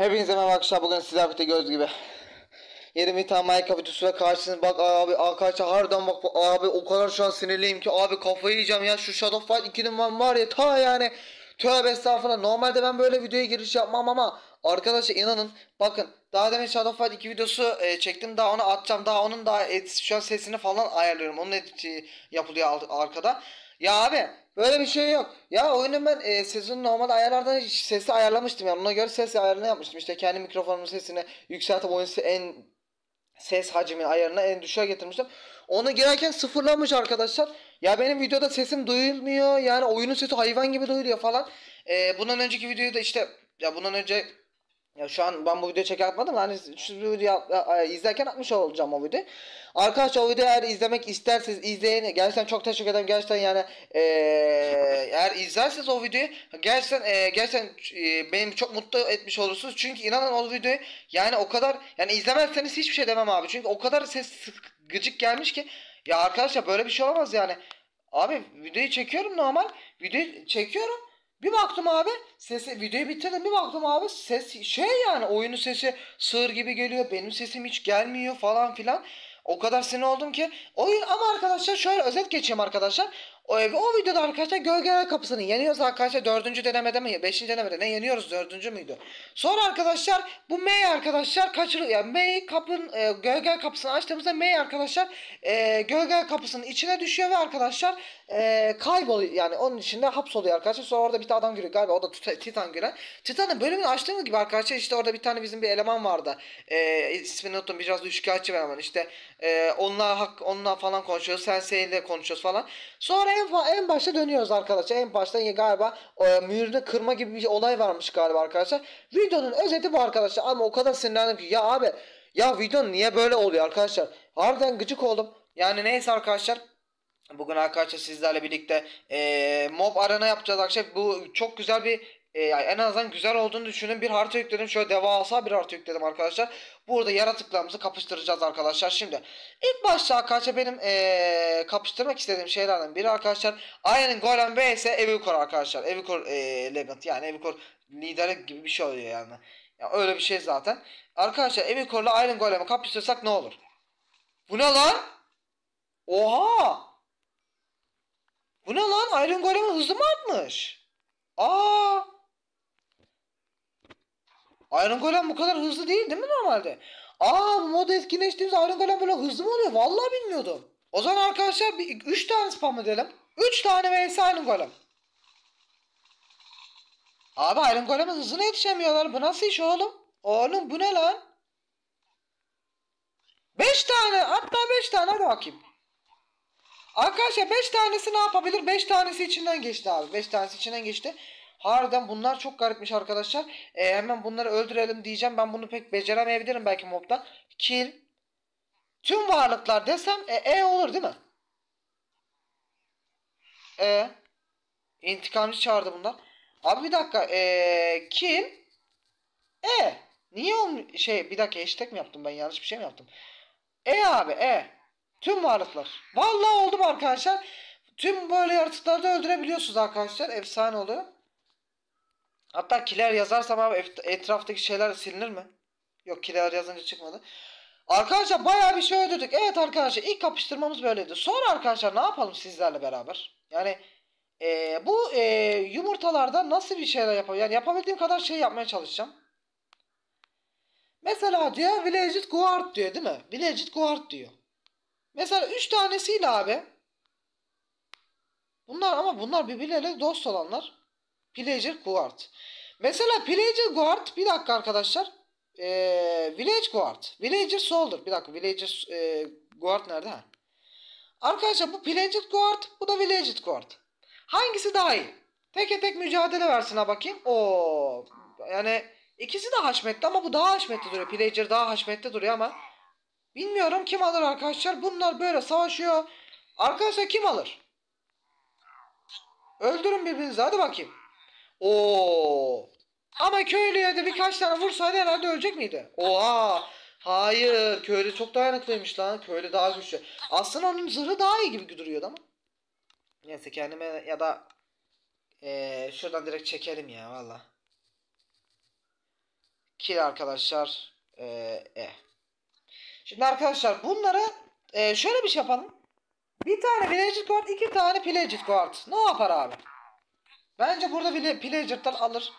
Hepinize merhaba arkadaşlar. Bugün sizler birlikte gördüğünüz gibi Yeni bir tane Minecraft videosuyla karşınızda bak abi arkadaşlar harbiden bak abi o kadar şu an sinirliyim ki abi kafayı yiyeceğim ya. Şu Shadow Fight 2'nin ben var ya ta yani. Tövbe estağfurullah. Normalde ben böyle videoya giriş yapmam ama Arkadaşlar inanın bakın daha demin Shadow Fight 2 videosu e, çektim. Daha onu atacağım. Daha onun daha edit, şu an sesini falan ayarlıyorum. Onun editi yapılıyor arkada. Ya abi böyle bir şey yok. Ya oyunun ben e, sesini normal ayarlardan sesi ayarlamıştım ya. Ona göre ses ayarını yapmıştım. İşte kendi mikrofonumun sesini yükseltip oyun en ses hacmini ayarına en düşüğe getirmiştim. Onu girerken sıfırlanmış arkadaşlar. Ya benim videoda sesim duyulmuyor. Yani oyunun sesi hayvan gibi duyuluyor falan. E, bundan önceki videoyu da işte ya bundan önce ya şu an ben bu videoyu çeker atmadım. Hani şu videoyu izlerken atmış olacağım o videoyu. Arkadaşlar o videoyu eğer izlemek isterseniz izleyin. Gerçekten çok teşekkür ederim. Gerçekten yani ee, eğer izlerseniz o videoyu gerçekten ee, gerçekten ee, beni çok mutlu etmiş olursunuz. Çünkü inanın o videoyu yani o kadar yani izlemezseniz hiçbir şey demem abi. Çünkü o kadar ses gıcık gelmiş ki ya arkadaşlar böyle bir şey olamaz yani. Abi videoyu çekiyorum normal. Videoyu çekiyorum. Bir baktım abi sesi videoyu bitirdim bir baktım abi ses şey yani oyunun sesi sığır gibi geliyor benim sesim hiç gelmiyor falan filan. O kadar sinir oldum ki oyun ama arkadaşlar şöyle özet geçeyim arkadaşlar. O, o videoda arkadaşlar gölgeler kapısını yeniyoruz arkadaşlar. Dördüncü denemede mi? Beşinci denemede ne yeniyoruz? Dördüncü müydü? Sonra arkadaşlar bu May arkadaşlar kaçırıyor. Yani May kapın e, gölge kapısını açtığımızda May arkadaşlar e, gölge kapısının içine düşüyor ve arkadaşlar e, kayboluyor. Yani onun içinde hapsoluyor arkadaşlar. Sonra orada bir tane adam görüyor. Galiba o da Titan gören. Titan'ın bölümünü açtığımız gibi arkadaşlar işte orada bir tane bizim bir eleman vardı. E, ismini unuttum. Biraz da üçkağıtçı bir eleman. İşte e, onunla, hak, onunla falan konuşuyoruz. Sensei'yle konuşuyoruz falan. Sonra en, en başta dönüyoruz arkadaşlar. En başta galiba e, mühürünü kırma gibi bir olay varmış galiba arkadaşlar. Videonun özeti bu arkadaşlar. Ama o kadar sinirlendim ki ya abi ya videonun niye böyle oluyor arkadaşlar? Harbiden gıcık oldum. Yani neyse arkadaşlar. Bugün arkadaşlar sizlerle birlikte e, mob arena yapacağız arkadaşlar. Bu çok güzel bir e, en azından güzel olduğunu düşünün. Bir harita yükledim. Şöyle devasa bir harita yükledim arkadaşlar. Burada yaratıklarımızı kapıştıracağız arkadaşlar. Şimdi ilk başta arkadaşlar benim e, kapıştırmak istediğim şeylerden biri arkadaşlar. Iron Golem vs Evilcore arkadaşlar. Evilcore e, Legend yani Evilcore lideri gibi bir şey oluyor yani. Ya öyle bir şey zaten. Arkadaşlar Evilcore'la Iron Golem'i kapıştırsak ne olur? Bu ne lan? Oha! Bu ne lan? Iron Golem'i hızlı mı atmış? Aa! Iron Golem bu kadar hızlı değil değil mi normalde? Aa bu modu etkinleştiğimizde Iron Golem böyle hızlı mı oluyor? Vallahi bilmiyordum. O zaman arkadaşlar 3 tane spam edelim. 3 tane vs Iron Golem. Abi Iron Golem'in hızına yetişemiyorlar. Bu nasıl iş oğlum? Oğlum bu ne lan? 5 tane hatta 5 tane hadi bakayım. Arkadaşlar 5 tanesi ne yapabilir? 5 tanesi içinden geçti abi. 5 tanesi içinden geçti. Harbiden bunlar çok garipmiş arkadaşlar. E, hemen bunları öldürelim diyeceğim. Ben bunu pek beceremeyebilirim belki mobda. Kill. Tüm varlıklar desem e, e olur değil mi? E. İntikamcı çağırdı bunlar. Abi bir dakika. E, kill. E. Niye on şey bir dakika hashtag mi yaptım ben yanlış bir şey mi yaptım? E abi e. Tüm varlıklar. Vallahi oldum arkadaşlar. Tüm böyle yaratıkları da öldürebiliyorsunuz arkadaşlar. Efsane oluyor. Hatta kiler yazarsam abi etraftaki şeyler silinir mi? Yok kiler yazınca çıkmadı. Arkadaşlar bayağı bir şey öldürdük. Evet arkadaşlar ilk kapıştırmamız böyleydi. Sonra arkadaşlar ne yapalım sizlerle beraber? Yani e, bu e, yumurtalarda nasıl bir şeyler yapalım? Yani yapabildiğim kadar şey yapmaya çalışacağım. Mesela diyor Villaged Guard diyor değil mi? Villaged Guard diyor. Mesela 3 tanesiyle abi. Bunlar ama bunlar birbirleriyle dost olanlar. Pillager Guard. Mesela Pillager Guard bir dakika arkadaşlar. Ee, Village Guard. Villager Soldier. Bir dakika Villager e, Guard nerede? Ha? Arkadaşlar bu Pillager Guard. Bu da Villager Guard. Hangisi daha iyi? Teke tek mücadele versin ha bakayım. Oo, yani ikisi de haşmetli ama bu daha haşmetli duruyor. Pillager daha haşmetli duruyor ama bilmiyorum kim alır arkadaşlar. Bunlar böyle savaşıyor. Arkadaşlar kim alır? Öldürün birbirinizi hadi bakayım. Oo. Ama köylüye de birkaç tane vursaydı herhalde ölecek miydi? Oha. Hayır. Köylü çok dayanıklıymış lan. Köylü daha güçlü. Aslında onun zırhı daha iyi gibi duruyordu ama. Neyse kendime ya da ee, şuradan direkt çekelim ya valla. kill arkadaşlar. Ee, e. Şimdi arkadaşlar bunları e, şöyle bir şey yapalım. Bir tane villager guard, iki tane pillager guard. Ne yapar abi? Bence burada vill- pillager'dan alır.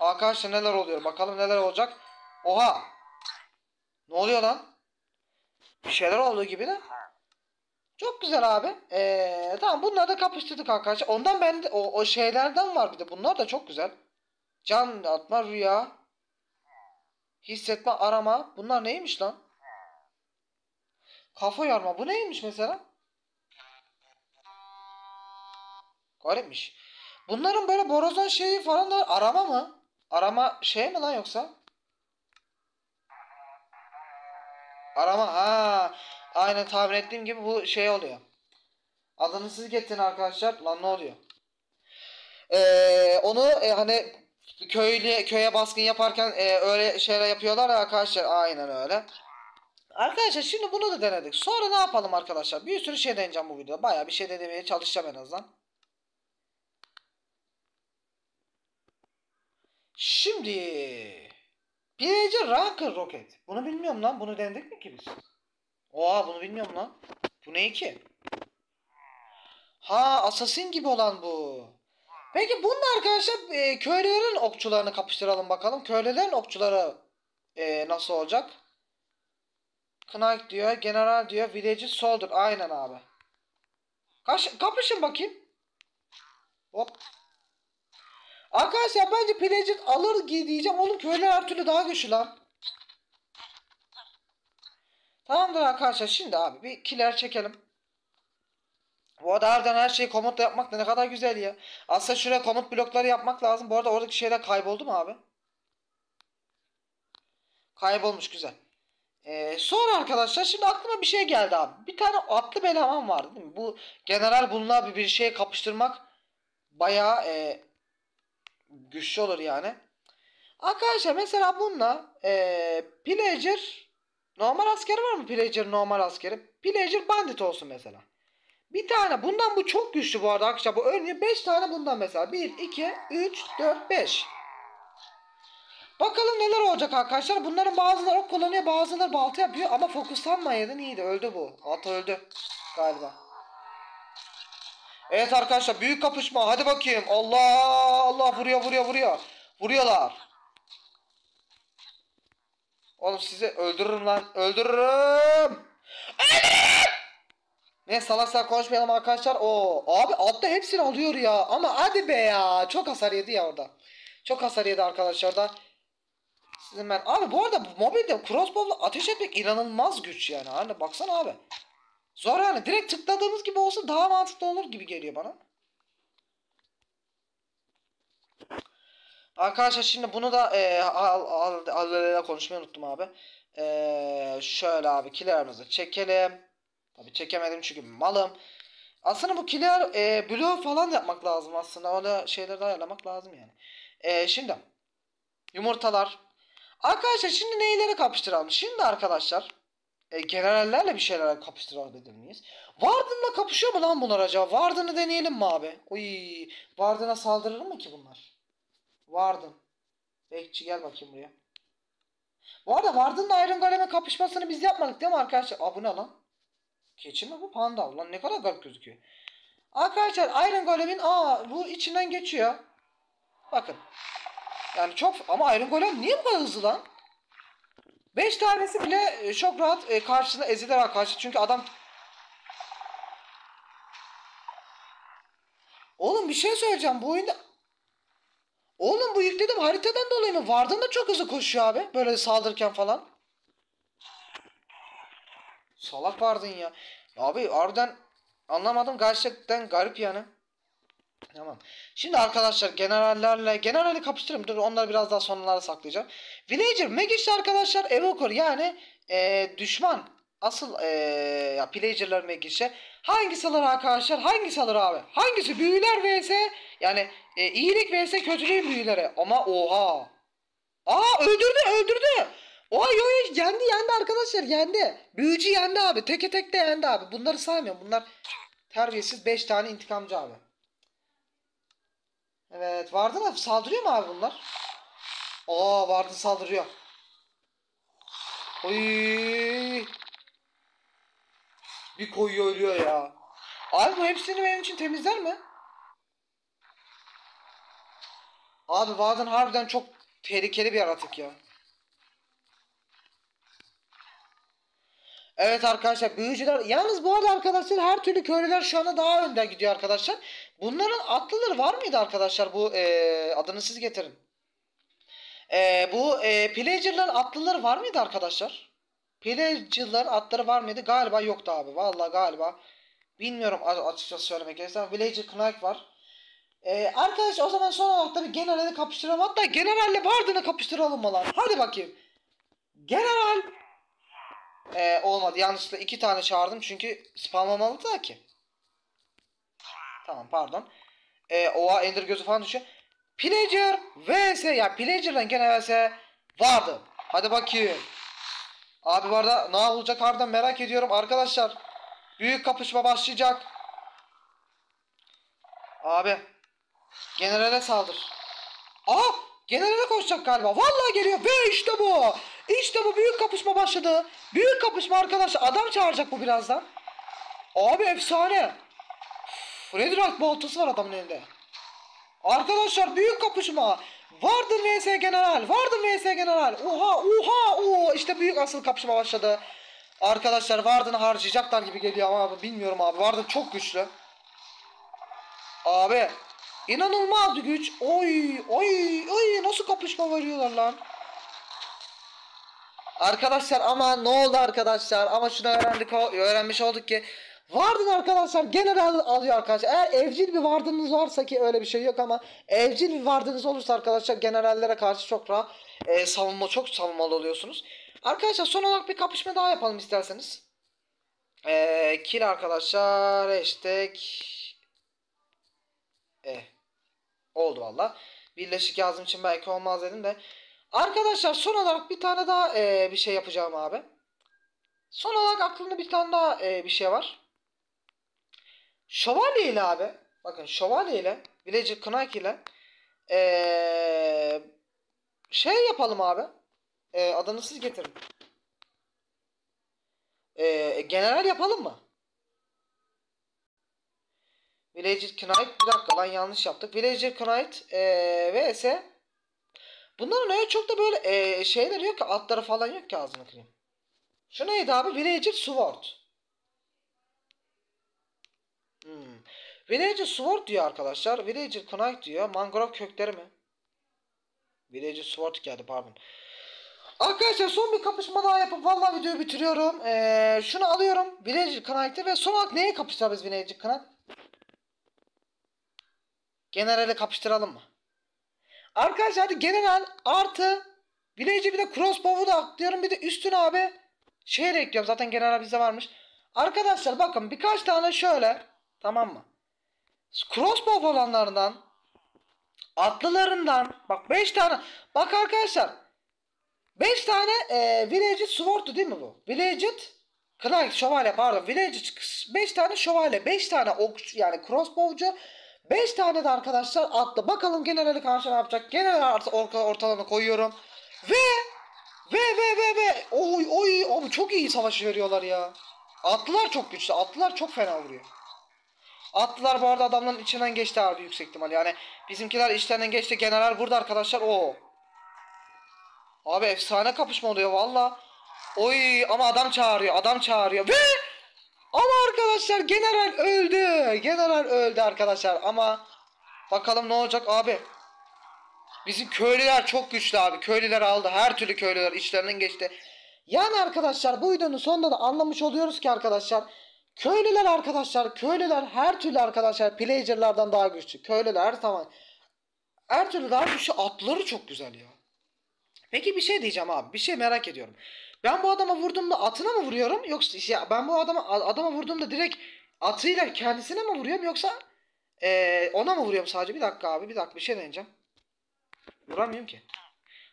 Arkadaşlar neler oluyor? Bakalım neler olacak. Oha! Ne oluyor lan? Bir şeyler olduğu gibi de. Çok güzel abi. Ee, tamam bunları da kapıştırdık arkadaşlar. Ondan ben de, o, o şeylerden var bir de. Bunlar da çok güzel. Can atma, rüya. Hissetme, arama. Bunlar neymiş lan? Kafa yorma. Bu neymiş mesela? Garipmiş. Bunların böyle borazan şeyi falan da arama mı? Arama şey mi lan yoksa? Arama ha. Aynen tahmin ettiğim gibi bu şey oluyor. Adını siz getirin arkadaşlar. Lan ne oluyor? Ee, onu e, hani köylü köye baskın yaparken e, öyle şeyler yapıyorlar ya arkadaşlar. Aynen öyle. Arkadaşlar şimdi bunu da denedik. Sonra ne yapalım arkadaşlar? Bir sürü şey deneyeceğim bu videoda. Bayağı bir şey denemeye çalışacağım en azından. Şimdi Pillager Rocker Rocket. Bunu bilmiyorum lan. Bunu denedik mi ki biz? Oha bunu bilmiyorum lan. Bu ne ki? Ha Assassin gibi olan bu. Peki bunun arkadaşlar e, köylülerin okçularını kapıştıralım bakalım. Köylülerin okçuları e, nasıl olacak? Knight diyor, General diyor, Village Soldier. Aynen abi. Kaş, kapışın bakayım. Hop. Arkadaşlar bence Pillager alır diyeceğim. Oğlum köylüler her türlü daha güçlü lan. Tamamdır arkadaşlar. Şimdi abi bir killer çekelim. Bu arada harbiden her şeyi komutla yapmak da ne kadar güzel ya. Aslında şuraya komut blokları yapmak lazım. Bu arada oradaki şeyler kayboldu mu abi? Kaybolmuş güzel. Ee, sonra arkadaşlar şimdi aklıma bir şey geldi abi. Bir tane atlı bir eleman vardı değil mi? Bu general bununla bir, bir şey kapıştırmak bayağı e, güçlü olur yani. Arkadaşlar mesela bununla e, pillager normal askeri var mı pillager normal askeri? Pillager bandit olsun mesela. Bir tane bundan bu çok güçlü bu arada arkadaşlar. Bu örneğin 5 tane bundan mesela. 1, 2, 3, 4, 5. Bakalım neler olacak arkadaşlar. Bunların bazıları ok kullanıyor bazıları balta yapıyor. Ama fokuslanmayaydın iyiydi. Öldü bu. At öldü. Galiba. Evet arkadaşlar büyük kapışma. Hadi bakayım. Allah Allah vuruyor vuruyor vuruyor. Vuruyorlar. Oğlum sizi öldürürüm lan. Öldürürüm. Ne salak salak konuşmayalım arkadaşlar. O abi altta hepsini alıyor ya. Ama hadi be ya. Çok hasar yedi ya orada. Çok hasar yedi arkadaşlar da. Sizin ben abi bu arada mobilde crossbow'la ateş etmek inanılmaz güç yani. Hani baksana abi. Zor yani. Direkt tıkladığımız gibi olsa daha mantıklı olur gibi geliyor bana. Arkadaşlar şimdi bunu da e, al, al, al, al- konuşmayı unuttum abi. E, şöyle abi killerimizi çekelim. Tabi çekemedim çünkü malım. Aslında bu killer e, blue falan yapmak lazım aslında. Öyle şeyleri ayarlamak lazım yani. E, şimdi yumurtalar. Arkadaşlar şimdi neyleri kapıştıralım? Şimdi arkadaşlar e, generallerle bir şeyler kapıştırabilir miyiz? Warden'la kapışıyor mu lan bunlar acaba? Warden'ı deneyelim mi abi? Uy, Warden'a saldırır mı ki bunlar? Warden. Bekçi gel bakayım buraya. Bu arada Warden'la Iron Golem'e kapışmasını biz yapmadık değil mi arkadaşlar? Aa bu ne lan? Keçi mi bu? Panda. Lan ne kadar garip gözüküyor. Arkadaşlar Iron Golem'in aa bu içinden geçiyor. Bakın. Yani çok ama Iron Golem niye bu kadar hızlı lan? 5 tanesi bile e, çok rahat e, karşısında ezilir arkadaşlar. Çünkü adam Oğlum bir şey söyleyeceğim. Bu oyunda Oğlum bu yükledim haritadan dolayı mı? Vardın da çok hızlı koşuyor abi. Böyle saldırırken falan. Salak vardın ya. Abi harbiden anlamadım. Gerçekten garip yani. Tamam. Şimdi arkadaşlar generallerle generali kapıştırayım. Dur onları biraz daha sonralara saklayacağım. Villager, Magish arkadaşlar Evoker yani e, düşman. Asıl e, ya Pillager'lar Magish'e hangisi alır arkadaşlar? Hangisi alır abi? Hangisi? Büyüler vs yani e, iyilik vs kötülüğün büyüleri. Ama oha. Aa öldürdü öldürdü. Oha yo yo yendi yendi arkadaşlar yendi. Büyücü yendi abi. Teke tek de yendi abi. Bunları saymıyorum. Bunlar terbiyesiz 5 tane intikamcı abi. Evet vardı mı? Saldırıyor mu abi bunlar? Aa vardı saldırıyor. Oy. Bir koyuyor ölüyor ya. Abi bu hepsini benim için temizler mi? Abi Warden harbiden çok tehlikeli bir yaratık ya. Evet arkadaşlar büyücüler yalnız bu arada arkadaşlar her türlü köylüler şu anda daha önde gidiyor arkadaşlar. Bunların atlıları var mıydı arkadaşlar bu eee, adını siz getirin. Eee, bu eee pillager'ların atlıları var mıydı arkadaşlar? Pillager'ların atları var mıydı? Galiba yoktu abi. Vallahi galiba. Bilmiyorum açıkçası söylemek gerekirse. Villager Knight var. Ee, arkadaş o zaman son olarak da bir generale kapıştıralım. Hatta generalle Warden'ı kapıştıralım mı lan? Hadi bakayım. General. Ee, olmadı. Yanlışlıkla iki tane çağırdım çünkü spamlamalı da ki. Tamam pardon. Ee, oha ender gözü falan düşüyor. Pillager vs ya Pillager'dan gene vs Warden. Hadi bakayım. Abi bu arada ne olacak harbiden merak ediyorum arkadaşlar. Büyük kapışma başlayacak. Abi. Generale saldır. Aa! Generale koşacak galiba. Vallahi geliyor. Ve işte bu. İşte bu büyük kapışma başladı. Büyük kapışma arkadaşlar. Adam çağıracak bu birazdan. Abi efsane. Red Rock baltası var adamın elinde. Arkadaşlar büyük kapışma. Vardır vs General. Vardır vs General. Oha oha o işte büyük asıl kapışma başladı. Arkadaşlar Varden'ı harcayacaklar gibi geliyor ama abi bilmiyorum abi. Varden çok güçlü. Abi inanılmaz bir güç. Oy oy oy nasıl kapışma veriyorlar lan. Arkadaşlar ama ne oldu arkadaşlar? Ama şunu öğrendik öğrenmiş olduk ki Varden arkadaşlar general alıyor arkadaşlar. Eğer evcil bir vardınız varsa ki öyle bir şey yok ama evcil bir vardınız olursa arkadaşlar generallere karşı çok rahat e, savunma çok savunmalı oluyorsunuz. Arkadaşlar son olarak bir kapışma daha yapalım isterseniz. E, kill arkadaşlar hashtag e, oldu valla. Birleşik yazım için belki olmaz dedim de. Arkadaşlar son olarak bir tane daha e, bir şey yapacağım abi. Son olarak aklımda bir tane daha e, bir şey var. Şövalye ile abi. Bakın şövalye ile Villager Knight ile e, şey yapalım abi. E, adını siz getirin. E, general yapalım mı? Villager Knight bir dakika lan yanlış yaptık. Villager Knight e, vs Bunların öyle çok da böyle e, şeyleri yok ki atları falan yok ki ağzını kırayım. Şu neydi abi? Villager Sword. Hmm. Villager Sword diyor arkadaşlar. Villager Knight diyor. Mangrove kökleri mi? Villager Sword geldi pardon. Arkadaşlar son bir kapışma daha yapıp vallahi videoyu bitiriyorum. Ee, şunu alıyorum. Villager Knight'ı ve son olarak neye kapışacağız Villager Knight? General'e kapıştıralım mı? Arkadaşlar hadi general artı Villager bir de crossbow'u da aklıyorum. Bir de üstüne abi şey de ekliyorum. Zaten general bizde varmış. Arkadaşlar bakın birkaç tane şöyle tamam mı? Crossbow olanlarından atlılarından bak 5 tane bak arkadaşlar 5 tane e, Villager Sword'tu değil mi bu? Villager Knight şövalye pardon Villager 5 tane şövalye 5 tane ok yani crossbowcu 5 tane de arkadaşlar atlı. Bakalım generali karşı ne yapacak? General artı orta, ortalama koyuyorum. Ve ve ve ve ve oy oy abi çok iyi savaş veriyorlar ya. Atlılar çok güçlü. Atlılar çok fena vuruyor. Atlılar bu arada adamların içinden geçti abi yüksek ihtimal. Yani bizimkiler içlerinden geçti. General burada arkadaşlar. O. Abi efsane kapışma oluyor valla. Oy ama adam çağırıyor. Adam çağırıyor. Ve ama arkadaşlar general öldü. General öldü arkadaşlar ama bakalım ne olacak abi. Bizim köylüler çok güçlü abi. Köylüler aldı. Her türlü köylüler içlerinden geçti. Yani arkadaşlar bu videonun sonunda da anlamış oluyoruz ki arkadaşlar köylüler arkadaşlar köylüler her türlü arkadaşlar pillager'lardan daha güçlü. Köylüler tamam. Her türlü daha güçlü atları çok güzel ya. Peki bir şey diyeceğim abi. Bir şey merak ediyorum. Ben bu adama vurduğumda atına mı vuruyorum yoksa ya ben bu adama adama vurduğumda direkt atıyla kendisine mi vuruyorum yoksa eee, ona mı vuruyorum sadece? Bir dakika abi bir dakika bir şey deneyeceğim. Vuramıyorum ki.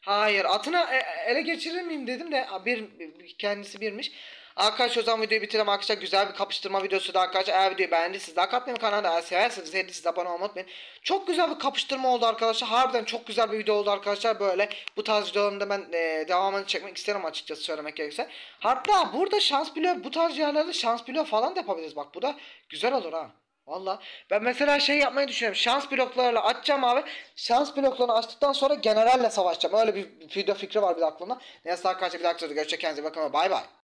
Hayır atına e- ele geçirir miyim dedim de bir- kendisi birmiş. Arkadaşlar o zaman videoyu bitirelim arkadaşlar. Güzel bir kapıştırma videosu da arkadaşlar. Eğer videoyu beğendiyseniz like atmayı kanalda eğer severseniz beğendiyseniz abone olmayı unutmayın. Çok güzel bir kapıştırma oldu arkadaşlar. Harbiden çok güzel bir video oldu arkadaşlar. Böyle bu tarz videolarında ben e, devamını çekmek isterim açıkçası söylemek gerekirse. Hatta burada şans bloğu bu tarz yerlerde şans bloğu falan da yapabiliriz. Bak bu da güzel olur ha. Valla ben mesela şey yapmayı düşünüyorum. Şans bloklarıyla açacağım abi. Şans bloklarını açtıktan sonra generalle savaşacağım. Öyle bir video fikri var bir de aklımda. Neyse arkadaşlar bir dakika görüşürüz. Kendinize bakın. Bay bay.